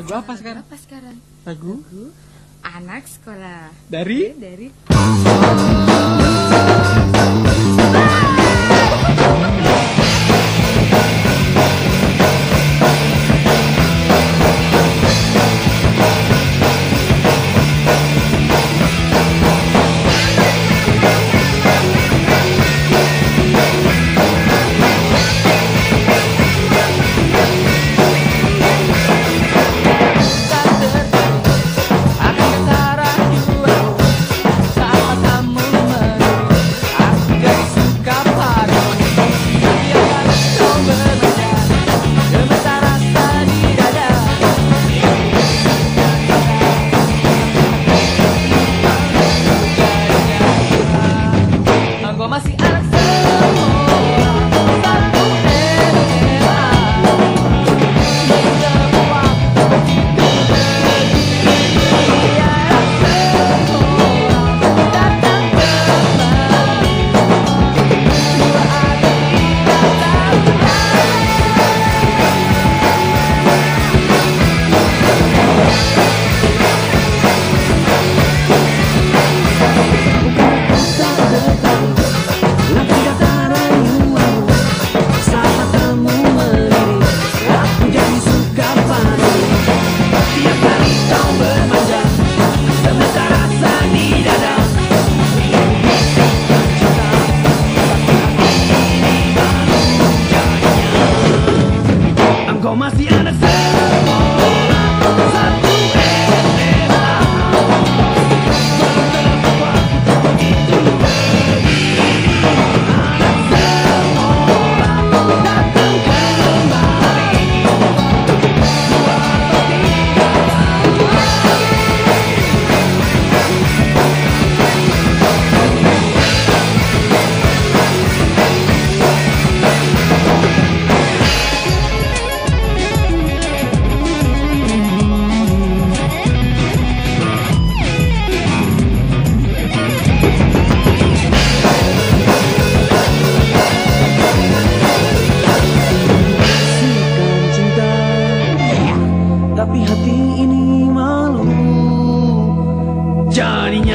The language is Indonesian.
Lagu apa sekarang? Apa sekarang? Lagu? Lagu anak sekolah. Dari? Dari. tapi hati ini malu jadinya.